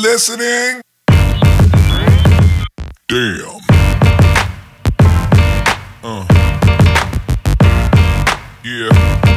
Listening? Damn. Uh. Yeah.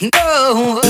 No.